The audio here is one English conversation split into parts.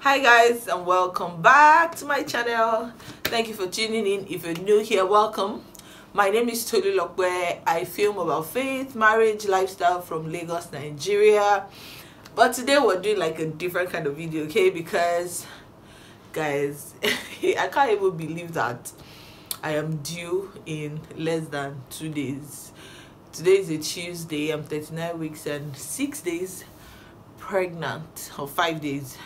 hi guys and welcome back to my channel thank you for tuning in if you're new here welcome my name is Tolulope. I film about faith, marriage, lifestyle from Lagos, Nigeria. But today we're doing like a different kind of video, okay? Because, guys, I can't even believe that I am due in less than two days. Today is a Tuesday. I'm 39 weeks and six days pregnant, or five days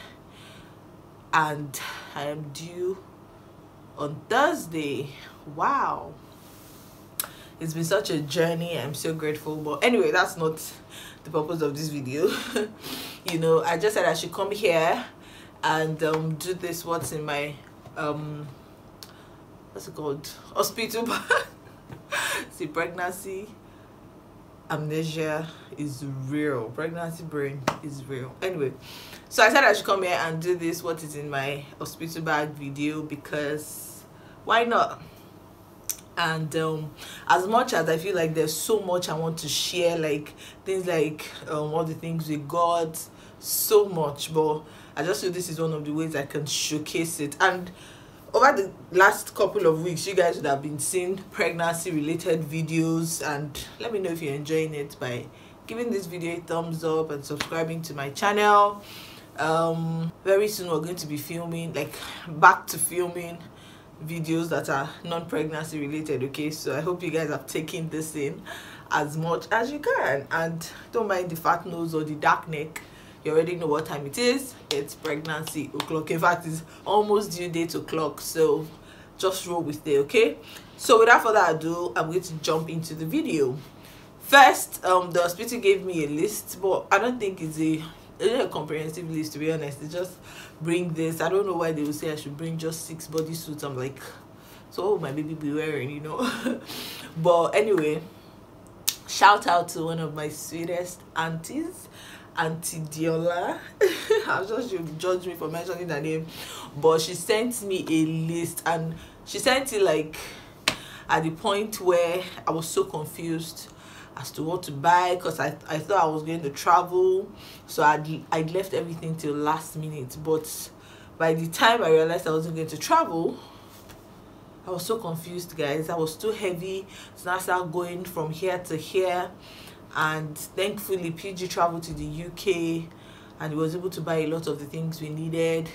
and I am due on Thursday. Wow. It's been such a journey. I'm so grateful. But anyway, that's not the purpose of this video. you know, I just said I should come here and um, do this what's in my um what's it called? Hospital See pregnancy amnesia is real. Pregnancy brain is real. Anyway so i said i should come here and do this what is in my hospital bag video because why not? And um, as much as i feel like there's so much i want to share like things like um, all the things we got so much but i just feel this is one of the ways i can showcase it. And over the last couple of weeks you guys would have been seeing pregnancy related videos and let me know if you're enjoying it by giving this video a thumbs up and subscribing to my channel. Um very soon we're going to be filming like back to filming videos that are non-pregnancy related okay? So i hope you guys have taken this in as much as you can and don't mind the fat nose or the dark neck you already know what time it is. It's pregnancy o'clock. In fact it's almost due date o'clock so just roll with it okay? So without further ado i'm going to jump into the video. First um the hospital gave me a list but i don't think it's a it's a comprehensive list to be honest. They just bring this. I don't know why they would say i should bring just six bodysuits i'm like so my baby be wearing you know? But anyway shout out to one of my sweetest aunties Auntie Diola. I was just you judge me for mentioning her name, but she sent me a list and she sent it like at the point where I was so confused as to what to buy because I, I thought I was going to travel. So I'd, I'd left everything till last minute. But by the time I realized I wasn't going to travel I was so confused guys. I was too heavy. So I started going from here to here and thankfully PG traveled to the UK and he was able to buy a lot of the things we needed.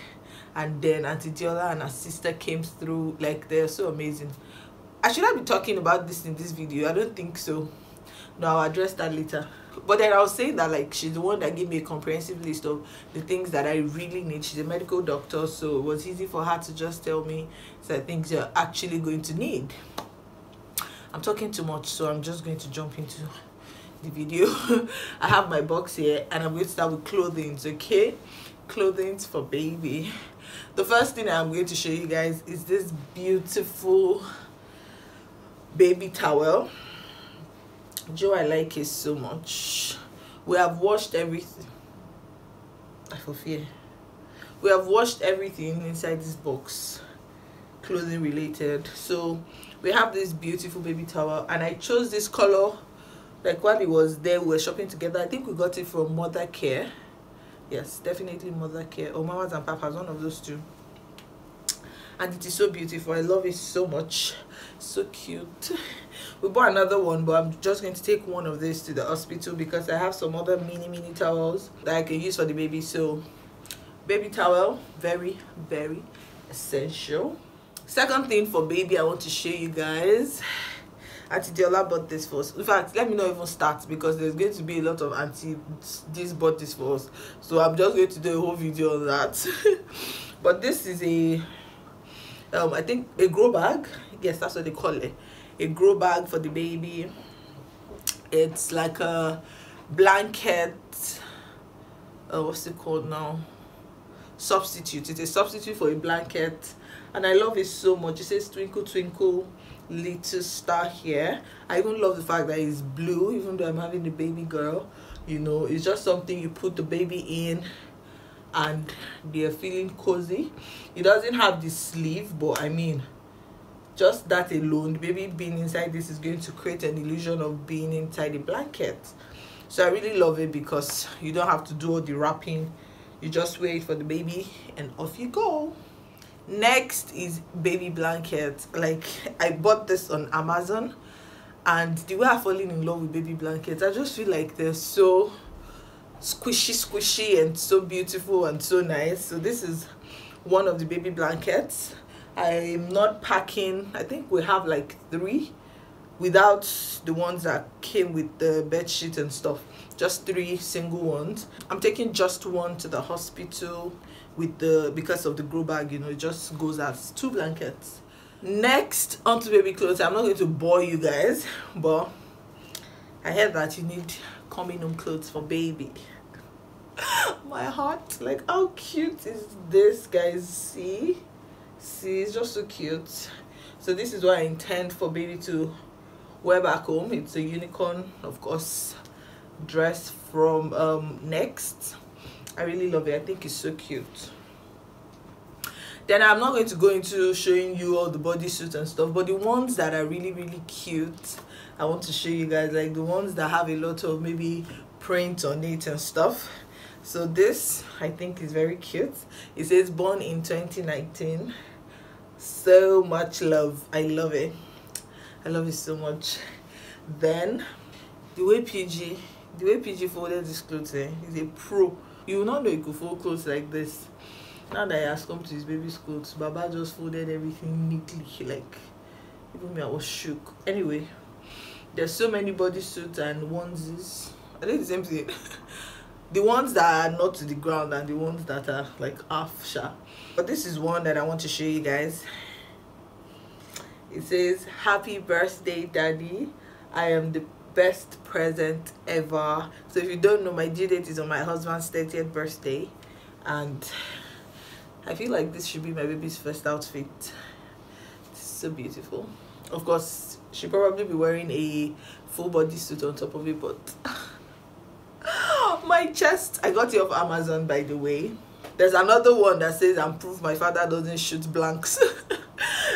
And then Auntie Diola and her sister came through like they're so amazing. I should not be talking about this in this video I don't think so. No I'll address that later. But then I was saying that like she's the one that gave me a comprehensive list of the things that I really need. She's a medical doctor so it was easy for her to just tell me the things you're actually going to need. I'm talking too much so I'm just going to jump into the video. I have my box here and i'm going to start with clothing okay? Clothing for baby. The first thing i'm going to show you guys is this beautiful baby towel. Joe i like it so much. We have washed everything. I feel fear. We have washed everything inside this box clothing related. So we have this beautiful baby towel and i chose this color like while he was there we were shopping together. I think we got it from Mothercare. Yes definitely Mothercare. Or mamas and papas one of those two. And it is so beautiful. I love it so much. So cute. We bought another one but i'm just going to take one of these to the hospital because i have some other mini mini towels that i can use for the baby. So baby towel very very essential. Second thing for baby i want to show you guys Auntie Diola bought this for us. In fact, let me not even start because there's going to be a lot of Auntie this bought this for us. So I'm just going to do a whole video on that. but this is a, um, I think a grow bag. Yes, that's what they call it. A grow bag for the baby. It's like a blanket. Uh, what's it called now? Substitute. It's a substitute for a blanket. And I love it so much. It says twinkle twinkle little star here. I even love the fact that it's blue even though i'm having a baby girl. You know it's just something you put the baby in and they're feeling cozy. It doesn't have the sleeve but i mean just that alone the baby being inside this is going to create an illusion of being inside a blanket. So i really love it because you don't have to do all the wrapping. You just wait for the baby and off you go next is baby blanket like i bought this on amazon and the way i've fallen in love with baby blankets i just feel like they're so squishy squishy and so beautiful and so nice. So this is one of the baby blankets. I'm not packing. I think we have like three without the ones that came with the bed sheet and stuff. Just three single ones. I'm taking just one to the hospital with the because of the grow bag you know it just goes as two blankets. Next onto baby clothes. I'm not going to bore you guys but i heard that you need coming home clothes for baby. My heart like how cute is this guys? See? See it's just so cute. So this is what i intend for baby to wear back home. It's a unicorn of course dress from um next i really love it. I think it's so cute. Then i'm not going to go into showing you all the bodysuits and stuff but the ones that are really really cute i want to show you guys like the ones that have a lot of maybe print on it and stuff. So this i think is very cute. It says born in 2019 so much love. I love it. I love it so much. Then the way pg the way pg folded this clothes eh, is a pro you will not know you could fold clothes like this. Now that he has come to his baby's clothes baba just folded everything neatly like even me i was shook. Anyway there's so many bodysuits and onesies. I think the same thing? The ones that are not to the ground and the ones that are like half sharp. But this is one that i want to show you guys. It says happy birthday daddy. I am the best present ever. So if you don't know my due date is on my husband's 30th birthday. And i feel like this should be my baby's first outfit. It's so beautiful. Of course she'll probably be wearing a full body suit on top of it but my chest i got it off amazon by the way. There's another one that says i'm proof my father doesn't shoot blanks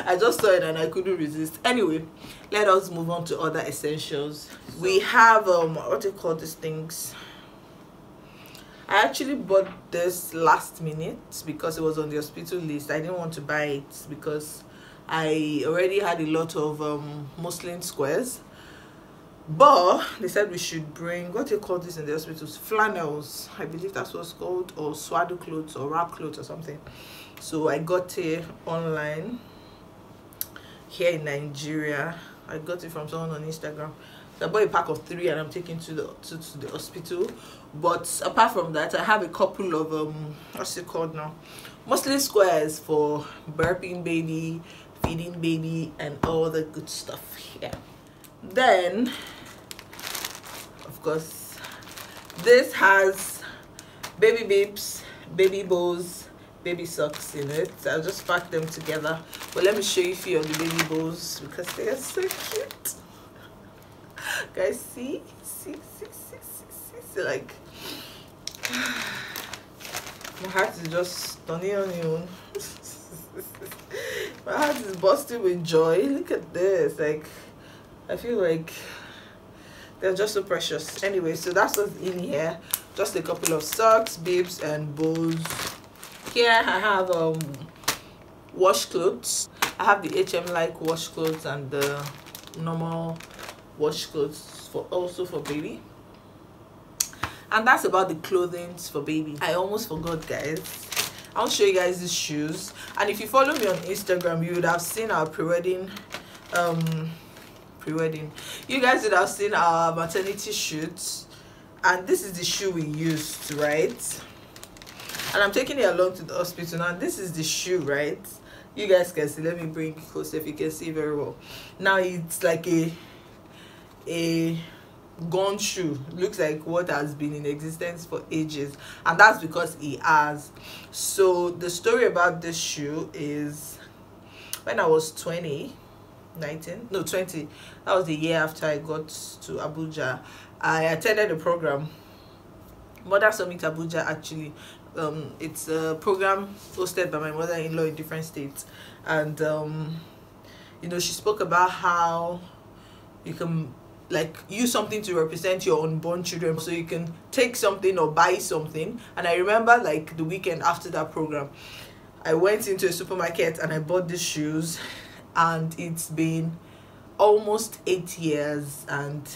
i just saw it and i couldn't resist. Anyway let us move on to other essentials. We have um what do you call these things? I actually bought this last minute because it was on the hospital list. I didn't want to buy it because i already had a lot of um muslin squares. But they said we should bring what do you call this in the hospitals flannels. I believe that's what's called. Or swaddle clothes or wrap clothes or something. So i got it online here in nigeria. I got it from someone on instagram. So i bought a pack of three and i'm taking to the to, to the hospital. But apart from that i have a couple of um what's it called now? muslin squares for burping baby feeding baby and all the good stuff here. Then of course this has baby bibs baby bows baby socks in it i'll just pack them together but let me show you a few of the baby bows because they are so cute guys see see see see see, see, like my heart is just turning on you my heart is busting with joy look at this like I feel like they're just so precious. Anyway, so that's what's in here. Just a couple of socks, bibs, and bows. Here I have um wash clothes. I have the HM like wash clothes and the normal wash clothes for also for baby. And that's about the clothing for baby. I almost forgot guys. I'll show you guys these shoes. And if you follow me on Instagram, you would have seen our pre-wedding um pre-wedding you guys would have seen our maternity shoots and this is the shoe we used right and i'm taking it along to the hospital. Now this is the shoe right? You guys can see. Let me bring it close if you can see very well. Now it's like a a gone shoe. Looks like what has been in existence for ages. And that's because he has. So the story about this shoe is when i was 20 19 no 20 that was the year after i got to abuja. I attended a program. Mother summit abuja actually um it's a program hosted by my mother-in-law in different states. And um you know she spoke about how you can like use something to represent your unborn children. So you can take something or buy something. And i remember like the weekend after that program i went into a supermarket and i bought these shoes. And it's been almost eight years. And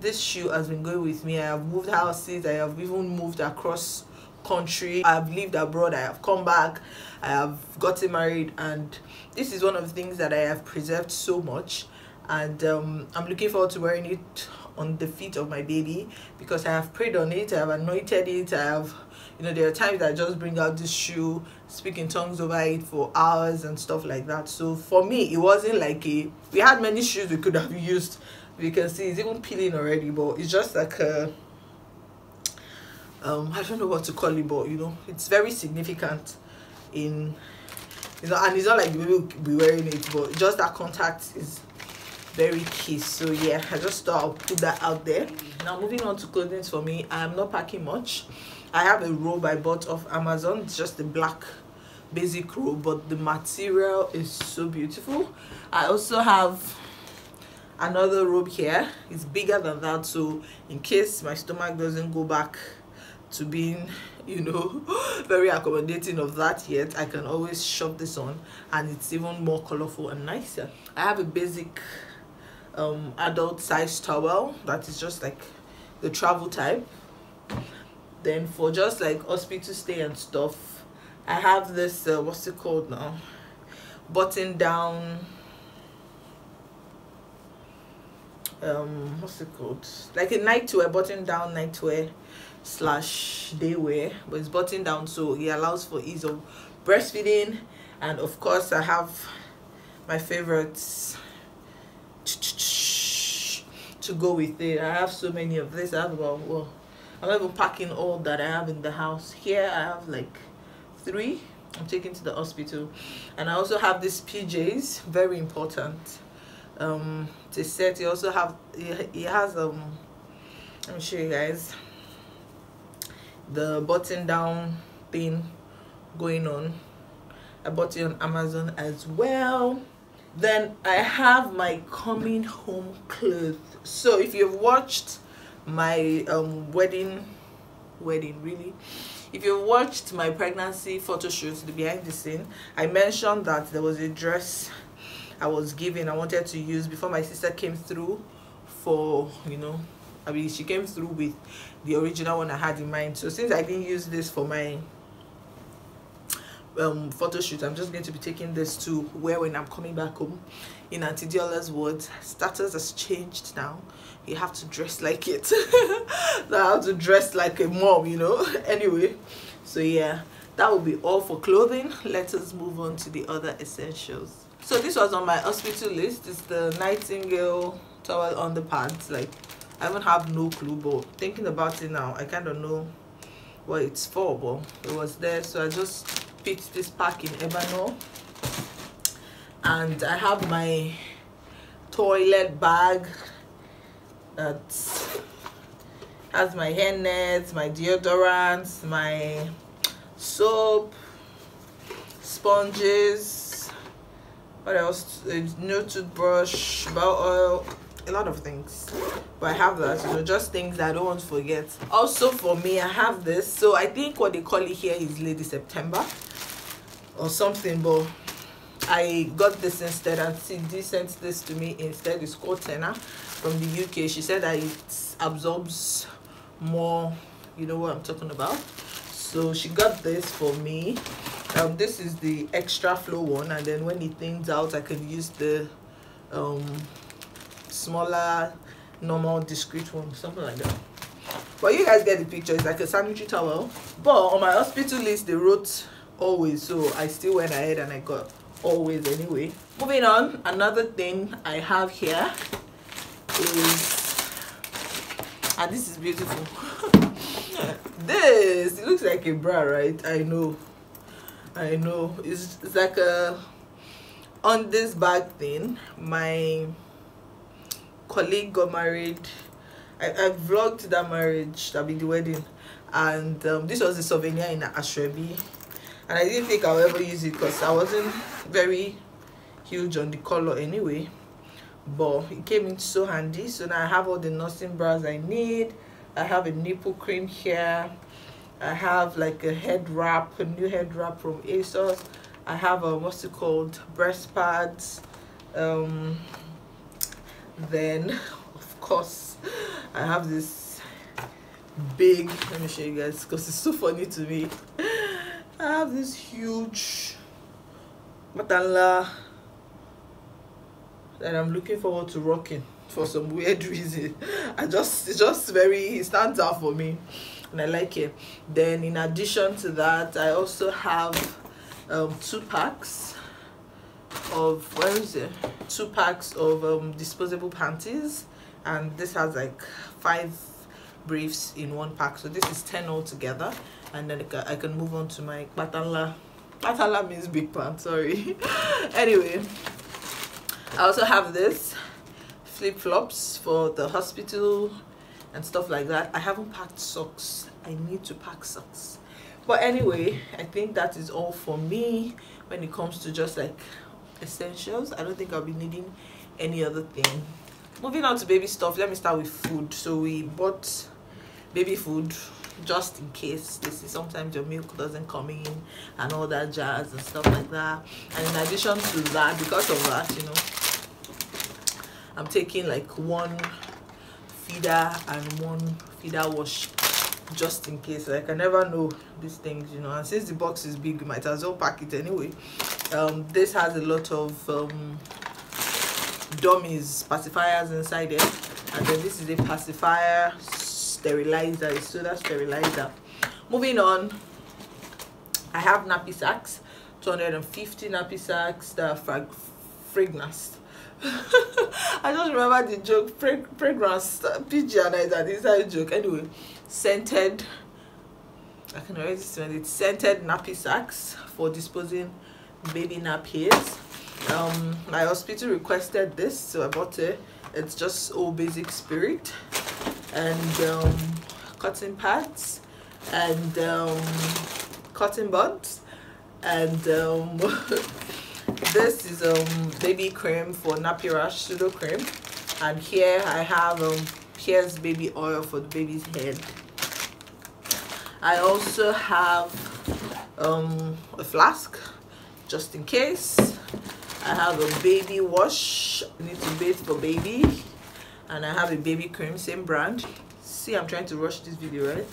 this shoe has been going with me. I have moved houses. I have even moved across country. I have lived abroad i have come back i have gotten married and this is one of the things that i have preserved so much. And um, i'm looking forward to wearing it on the feet of my baby because i have prayed on it i have anointed it i have you know there are times i just bring out this shoe speak in tongues over it for hours and stuff like that. So for me it wasn't like a we had many shoes we could have used. You can see it's even peeling already but it's just like a um i don't know what to call it but you know it's very significant in you know and it's not like baby will be wearing it but just that contact is very key. So yeah i just thought i'll put that out there. Now moving on to clothing for me i'm not packing much. I have a robe i bought off amazon. It's just a black basic robe but the material is so beautiful. I also have another robe here. It's bigger than that so in case my stomach doesn't go back to being you know very accommodating of that yet i can always shove this on and it's even more colorful and nicer. I have a basic um adult size towel that is just like the travel type. Then for just like hospital stay and stuff i have this uh, what's it called now? Button down um what's it called? Like a nightwear button down nightwear slash day wear but it's button down so it allows for ease of breastfeeding. And of course i have my favorites to go with it. I have so many of this. I have about well i'm even packing all that i have in the house here. I have like three i'm taking to the hospital. And i also have these pjs very important. Um to set you also have it has um let me show you guys the button down thing going on. I bought it on amazon as well. Then i have my coming home clothes. So if you've watched my um wedding wedding really? If you watched my pregnancy photo shoot the behind the scene i mentioned that there was a dress i was given i wanted to use before my sister came through for you know i mean she came through with the original one i had in mind. So since i didn't use this for my um, photo shoot i'm just going to be taking this to where when i'm coming back home. In auntie diola's words status has changed now. You have to dress like it. I have to dress like a mom you know? Anyway so yeah that will be all for clothing. Let us move on to the other essentials. So this was on my hospital list. It's the nightingale towel underpants like i even have no clue but thinking about it now i kind of know what it's for but it was there so i just fit this pack in Ebano. And I have my toilet bag that has my hair nets, my deodorants, my soap, sponges, what else? No toothbrush, bowel oil, a lot of things but i have that you know just things that i don't want to forget. Also for me i have this. So i think what they call it here is lady september or something but I got this instead and Cindy sent this to me instead. It's called Tena from the UK she said that it absorbs more you know what I'm talking about. So she got this for me. Um this is the extra flow one and then when it thins out I can use the um smaller normal discreet one something like that. But you guys get the picture it's like a sanitary towel. But on my hospital list they wrote always so i still went ahead and i got always anyway. Moving on another thing i have here is and this is beautiful. This it looks like a bra right? I know. I know. It's, it's like a on this bag thing my colleague got married. I, I vlogged that marriage that be the wedding. And um, this was a souvenir in Asoebi and I didn't think I'll ever use it because I wasn't very huge on the color anyway. But it came in so handy. So now i have all the nursing bras i need. I have a nipple cream here. I have like a head wrap a new head wrap from asos. I have a what's it called? Breast pads. Um then of course i have this big let me show you guys because it's so funny to me i have this huge matala that I'm looking forward to rocking for some weird reason. I just it's just very it stands out for me and I like it. Then in addition to that, I also have um, two packs of where is it? Two packs of um, disposable panties and this has like five briefs in one pack so this is 10 altogether and then I can move on to my batala batala means big pants sorry anyway I also have this flip-flops for the hospital and stuff like that. I haven't packed socks. I need to pack socks. But anyway, I think that is all for me when it comes to just like essentials. I don't think I'll be needing any other thing. Moving on to baby stuff, let me start with food. So we bought baby food just in case this is sometimes your milk doesn't come in and all that jazz and stuff like that and in addition to that because of that you know I'm taking like one feeder and one feeder wash just in case like I never know these things you know and since the box is big you might as well pack it anyway um, this has a lot of um, dummies pacifiers inside it. And then this is a pacifier sterilizer a soda sterilizer. Moving on. I have nappy sacks 250 nappy sacks that are fragrance. I just remember the joke, fragrance, PG and I that inside joke. Anyway, scented, I can already smell it, scented nappy sacks for disposing baby nappies. Um, my hospital requested this, so I bought it. It's just all basic spirit and um, cotton pads and um, cotton buds and um, this is um baby cream for nappy rash Sudocrem and here i have um here's baby oil for the baby's head i also have um a flask just in case i have a baby wash I need to bathe for baby and i have a baby cream same brand see i'm trying to rush this video right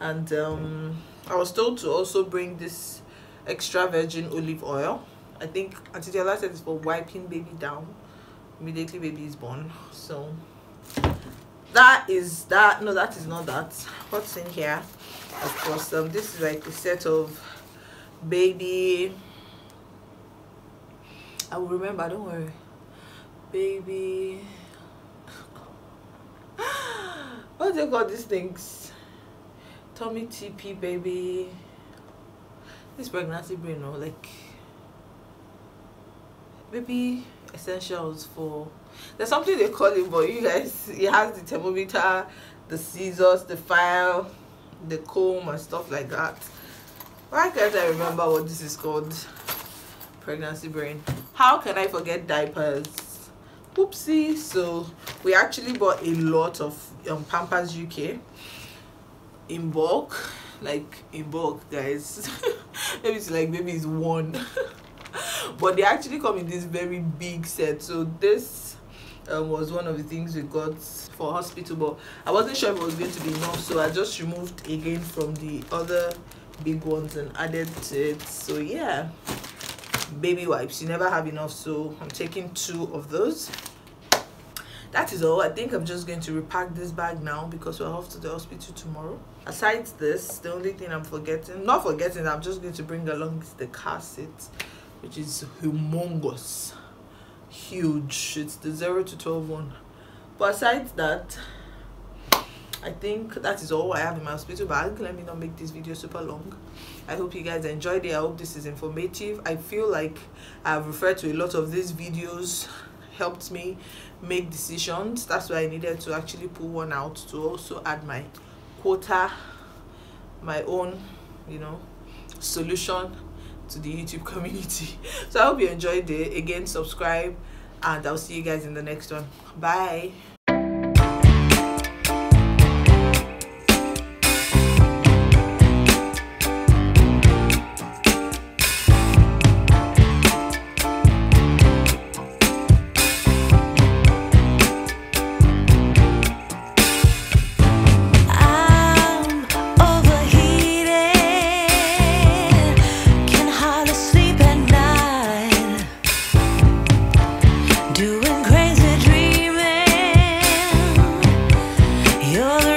and um i was told to also bring this extra virgin olive oil I think Auntie said it's for wiping baby down immediately baby is born. So that is that. No, that is not that. What's in here? Of course, um, this is like a set of baby. I will remember. Don't worry, baby. what do they call these things? Tommee Tippee baby. This pregnancy brain, no, like maybe essentials for there's something they call it but you guys it has the thermometer the scissors the file the comb and stuff like that why can't i remember what this is called? Pregnancy brain. How can i forget diapers? Oopsie so we actually bought a lot of um, pampers uk in bulk. Like in bulk guys. Maybe it's like maybe it's one. But they actually come in this very big set. So this um, was one of the things we got for hospital. But i wasn't sure if it was going to be enough. So i just removed again from the other big ones and added to it. So yeah. Baby wipes. You never have enough so i'm taking two of those. That is all. I think i'm just going to repack this bag now because we're off to the hospital tomorrow. Aside this the only thing i'm forgetting not forgetting i'm just going to bring along is the car seat which is humongous. Huge. It's the 0 to 12 one. But aside that i think that is all i have in my hospital bag let me not make this video super long. I hope you guys enjoyed it. I hope this is informative. I feel like i've referred to a lot of these videos helped me make decisions. That's why i needed to actually pull one out to also add my quota my own you know solution to the youtube community. So i hope you enjoyed it. Again subscribe and i'll see you guys in the next one. Bye